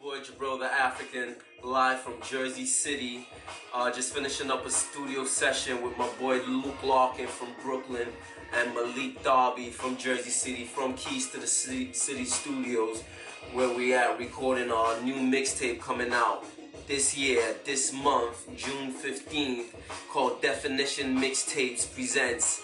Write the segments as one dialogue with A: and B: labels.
A: boy Gibril the African, live from Jersey City. Uh, just finishing up a studio session with my boy Luke Larkin from Brooklyn and Malik Darby from Jersey City, from Keys to the City, City Studios, where we at recording our new mixtape coming out this year, this month, June 15th, called Definition Mixtapes Presents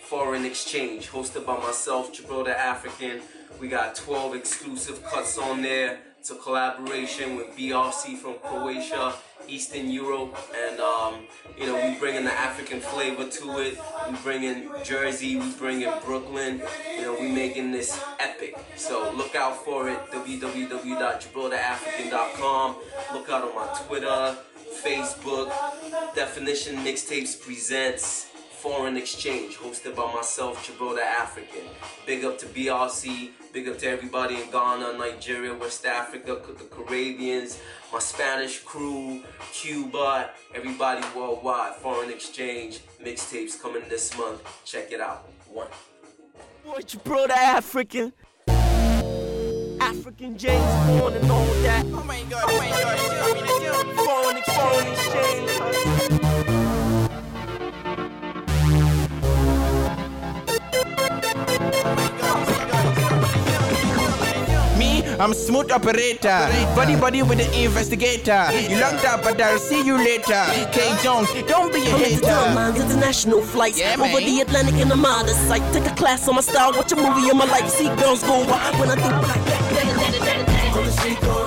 A: Foreign Exchange, hosted by myself, Gibril the African. We got 12 exclusive cuts on there. It's a collaboration with BRC from Croatia, Eastern Europe, and um, you know we bringing the African flavor to it. We bringing Jersey, we bringing Brooklyn. You know we making this epic. So look out for it. www.jabrotheafrican.com. Look out on my Twitter, Facebook. Definition Mixtapes presents. Foreign Exchange, hosted by myself, Gibril African. Big up to BRC, big up to everybody in Ghana, Nigeria, West Africa, the Caribbeans, my Spanish crew, Cuba, everybody worldwide. Foreign Exchange mixtapes coming this month. Check it out. One.
B: Boy, Gibril the African. African James Bond and all that.
C: Oh my god, oh my god, kill me, kill me.
B: Foreign exchange,
C: I'm smooth operator. Buddy buddy with the investigator. You locked up, but I'll see you later. K Jones, don't be a
B: I'm into
C: hater.
B: lines, international flights
C: Yeah,
B: over
C: man.
B: the Atlantic and I'm out sight. Take a class on my style, watch a movie on my life. See girls go wild when I think like that.